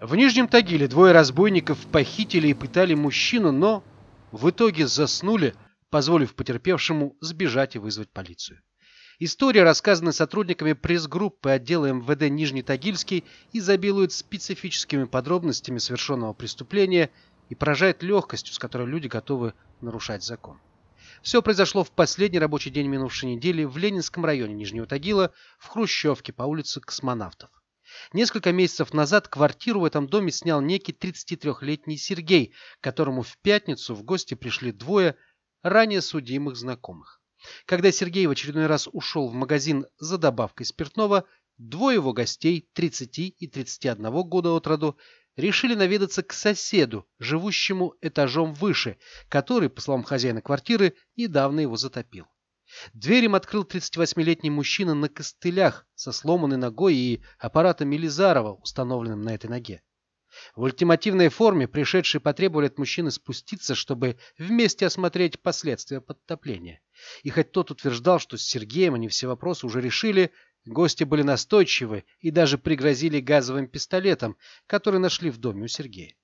В Нижнем Тагиле двое разбойников похитили и пытали мужчину, но в итоге заснули, позволив потерпевшему сбежать и вызвать полицию. История, рассказанная сотрудниками пресс-группы отдела МВД Нижний Тагильский, изобилует специфическими подробностями совершенного преступления и поражает легкостью, с которой люди готовы нарушать закон. Все произошло в последний рабочий день минувшей недели в Ленинском районе Нижнего Тагила в Хрущевке по улице Космонавтов. Несколько месяцев назад квартиру в этом доме снял некий 33-летний Сергей, которому в пятницу в гости пришли двое ранее судимых знакомых. Когда Сергей в очередной раз ушел в магазин за добавкой спиртного, двое его гостей 30 и 31 года от роду решили наведаться к соседу, живущему этажом выше, который, по словам хозяина квартиры, недавно его затопил. Дверь им открыл 38-летний мужчина на костылях со сломанной ногой и аппаратом Мелизарова, установленным на этой ноге. В ультимативной форме пришедшие потребовали от мужчины спуститься, чтобы вместе осмотреть последствия подтопления. И хоть тот утверждал, что с Сергеем они все вопросы уже решили, гости были настойчивы и даже пригрозили газовым пистолетом, который нашли в доме у Сергея.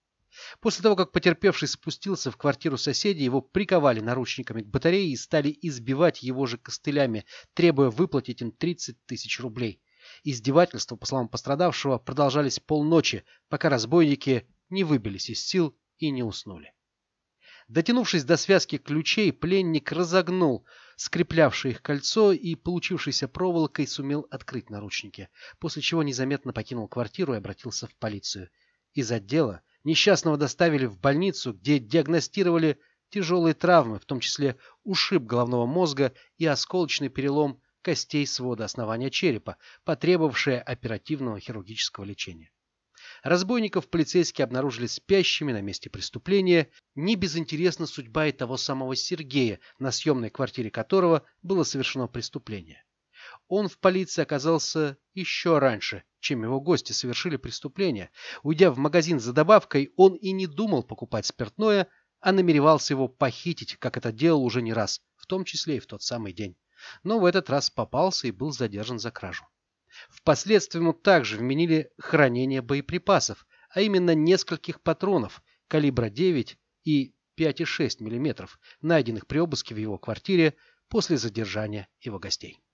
После того, как потерпевший спустился в квартиру соседей, его приковали наручниками к батарее и стали избивать его же костылями, требуя выплатить им 30 тысяч рублей. Издевательства, по словам пострадавшего, продолжались полночи, пока разбойники не выбились из сил и не уснули. Дотянувшись до связки ключей, пленник разогнул скреплявшее их кольцо и, получившейся проволокой, сумел открыть наручники, после чего незаметно покинул квартиру и обратился в полицию. Из отдела Несчастного доставили в больницу, где диагностировали тяжелые травмы, в том числе ушиб головного мозга и осколочный перелом костей свода основания черепа, потребовавшие оперативного хирургического лечения. Разбойников полицейские обнаружили спящими на месте преступления. Не безинтересна судьба и того самого Сергея, на съемной квартире которого было совершено преступление он в полиции оказался еще раньше, чем его гости совершили преступление. Уйдя в магазин за добавкой, он и не думал покупать спиртное, а намеревался его похитить, как это делал уже не раз, в том числе и в тот самый день. Но в этот раз попался и был задержан за кражу. Впоследствии ему также вменили хранение боеприпасов, а именно нескольких патронов калибра 9 и 5,6 мм, найденных при обыске в его квартире после задержания его гостей.